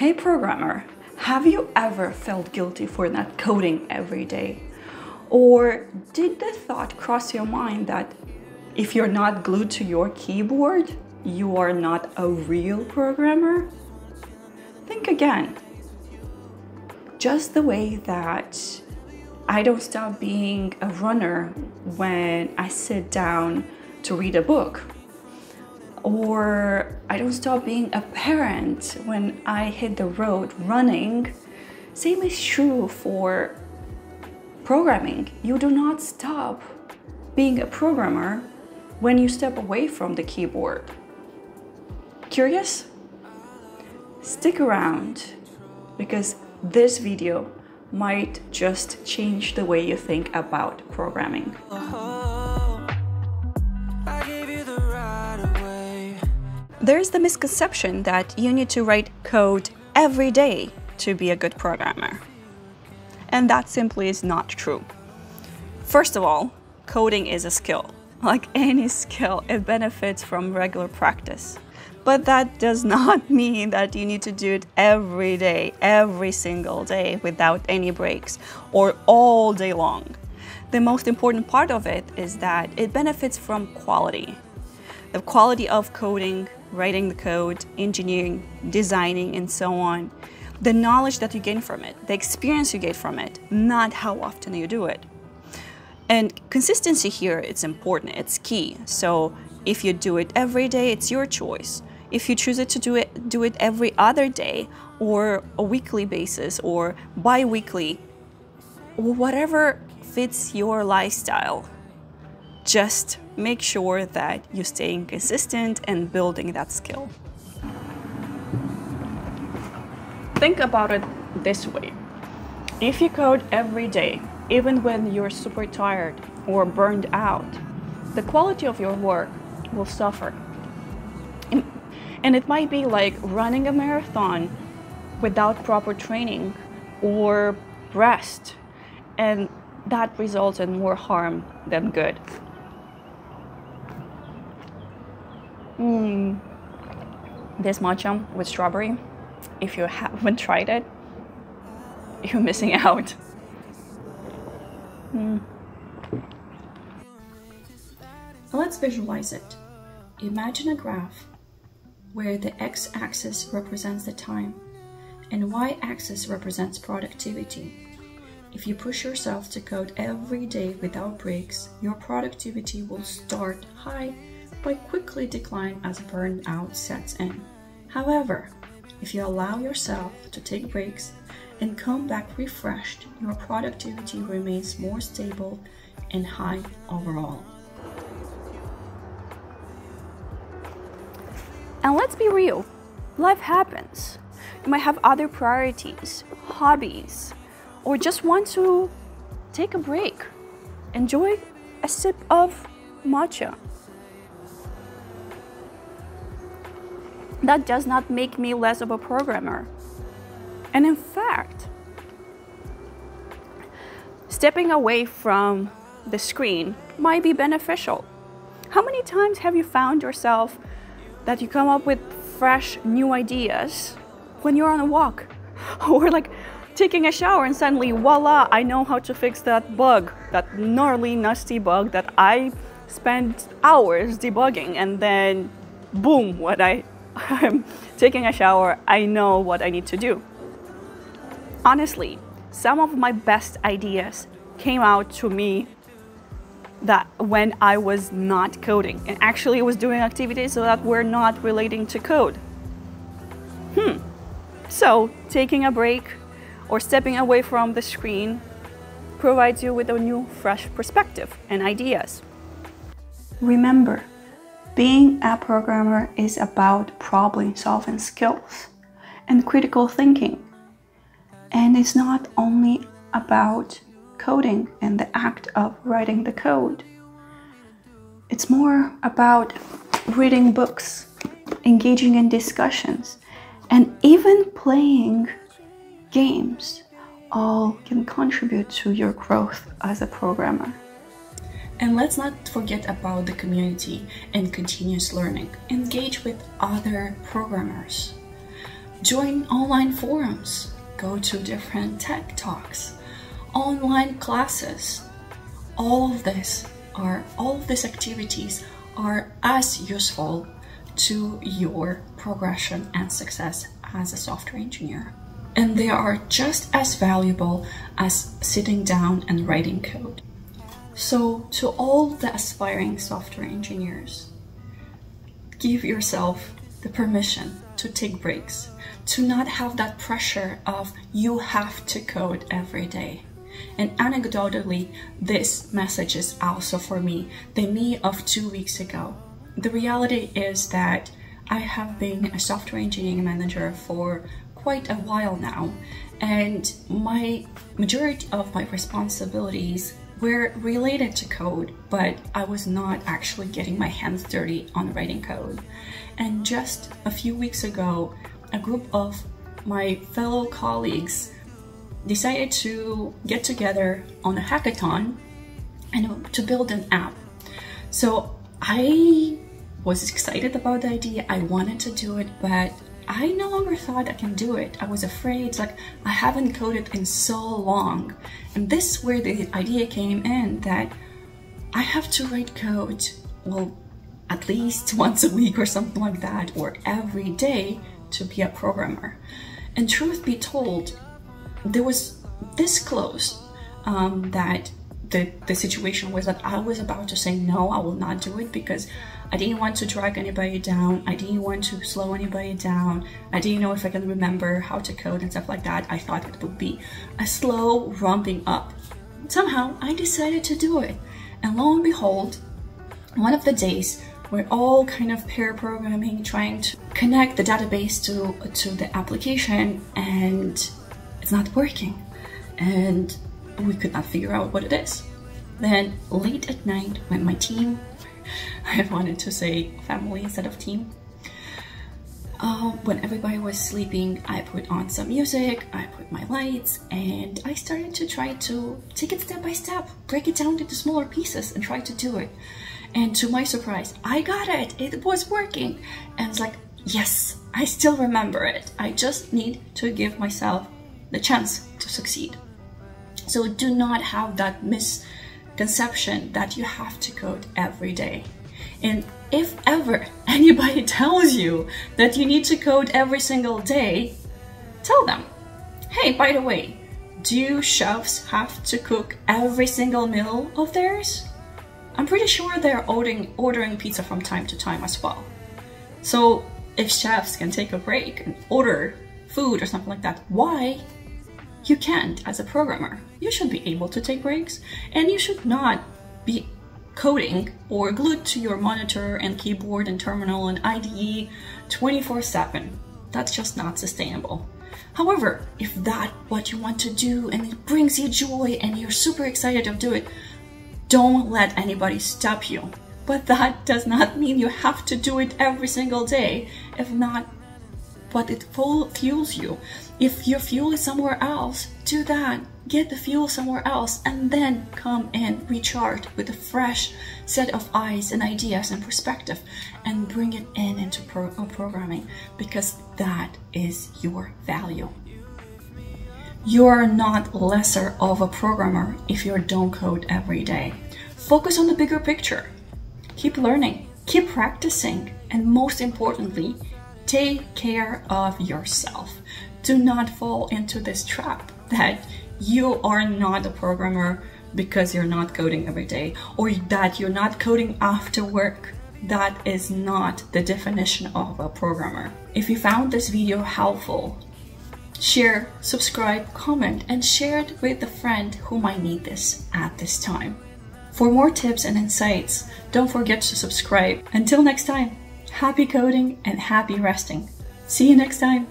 Hey programmer, have you ever felt guilty for not coding every day? Or did the thought cross your mind that if you're not glued to your keyboard, you are not a real programmer? Think again. Just the way that I don't stop being a runner when I sit down to read a book. Or I don't stop being a parent when I hit the road running. Same is true for programming. You do not stop being a programmer when you step away from the keyboard. Curious? Stick around because this video might just change the way you think about programming. Uh-huh. There's the misconception that you need to write code every day to be a good programmer. And that simply is not true. First of all, coding is a skill. Like any skill, it benefits from regular practice. But that does not mean that you need to do it every day, every single day without any breaks or all day long. The most important part of it is that it benefits from quality. The quality of coding, writing the code, engineering, designing, and so on. The knowledge that you gain from it, the experience you get from it, not how often you do it. And consistency here, it's important, it's key. So if you do it every day, it's your choice. If you choose it to do it, do it every other day or a weekly basis or bi-weekly, whatever fits your lifestyle. Just make sure that you're staying consistent and building that skill. Think about it this way. If you code every day, even when you're super tired or burned out, the quality of your work will suffer. And it might be like running a marathon without proper training or rest, and that results in more harm than good. Mm. This matcha with strawberry, if you haven't tried it, you're missing out. Mm. Let's visualize it. Imagine a graph where the x-axis represents the time and y-axis represents productivity. If you push yourself to code every day without breaks, your productivity will start high but quickly decline as burnout sets in. However, if you allow yourself to take breaks and come back refreshed, your productivity remains more stable and high overall. And let's be real, life happens. You might have other priorities, hobbies, or just want to take a break. Enjoy a sip of matcha. That does not make me less of a programmer. And in fact, stepping away from the screen might be beneficial. How many times have you found yourself that you come up with fresh new ideas when you're on a walk or like taking a shower and suddenly voila I know how to fix that bug that gnarly nasty bug that I spent hours debugging and then boom what I I'm taking a shower I know what I need to do honestly some of my best ideas came out to me that when I was not coding and actually was doing activities so that were not relating to code. Hmm. So taking a break or stepping away from the screen provides you with a new fresh perspective and ideas. Remember, being a programmer is about problem solving skills and critical thinking. And it's not only about coding and the act of writing the code. It's more about reading books, engaging in discussions, and even playing games all can contribute to your growth as a programmer. And let's not forget about the community and continuous learning. Engage with other programmers. join online forums, go to different tech talks, online classes. All of this are all of these activities are as useful to your progression and success as a software engineer. And they are just as valuable as sitting down and writing code. So, to all the aspiring software engineers, give yourself the permission to take breaks, to not have that pressure of you have to code every day. And anecdotally, this message is also for me, the me of two weeks ago. The reality is that I have been a software engineering manager for quite a while now, and my majority of my responsibilities were related to code, but I was not actually getting my hands dirty on writing code. And just a few weeks ago, a group of my fellow colleagues decided to get together on a hackathon and to build an app. So I was excited about the idea. I wanted to do it, but I no longer thought I can do it. I was afraid, like I haven't coded in so long. And this is where the idea came in that I have to write code, well, at least once a week or something like that, or every day to be a programmer. And truth be told, there was this close um, that the, the situation was that I was about to say no, I will not do it because I didn't want to drag anybody down. I didn't want to slow anybody down. I didn't know if I can remember how to code and stuff like that. I thought it would be a slow ramping up. Somehow I decided to do it. And lo and behold, one of the days we're all kind of pair programming, trying to connect the database to, to the application and it's not working. And we could not figure out what it is. Then late at night when my team, I wanted to say family instead of team, uh, when everybody was sleeping, I put on some music, I put my lights, and I started to try to take it step by step, break it down into smaller pieces and try to do it. And to my surprise, I got it, it was working. And it's like, yes, I still remember it. I just need to give myself the chance to succeed. So do not have that misconception that you have to code every day. And if ever anybody tells you that you need to code every single day, tell them, hey, by the way, do chefs have to cook every single meal of theirs? I'm pretty sure they're ordering, ordering pizza from time to time as well. So if chefs can take a break and order food or something like that, why you can't as a programmer. You should be able to take breaks and you should not be coding or glued to your monitor and keyboard and terminal and IDE 24 7. That's just not sustainable. However, if that what you want to do and it brings you joy and you're super excited to do it, don't let anybody stop you. But that does not mean you have to do it every single day. If not, but it fuels you. If your fuel is somewhere else, do that. Get the fuel somewhere else and then come in, recharge with a fresh set of eyes and ideas and perspective and bring it in into pro uh, programming because that is your value. You are not lesser of a programmer if you don't code every day. Focus on the bigger picture. Keep learning, keep practicing, and most importantly, take care of yourself. Do not fall into this trap that you are not a programmer because you're not coding every day or that you're not coding after work. That is not the definition of a programmer. If you found this video helpful, share, subscribe, comment, and share it with a friend who might need this at this time. For more tips and insights, don't forget to subscribe. Until next time. Happy coding and happy resting. See you next time.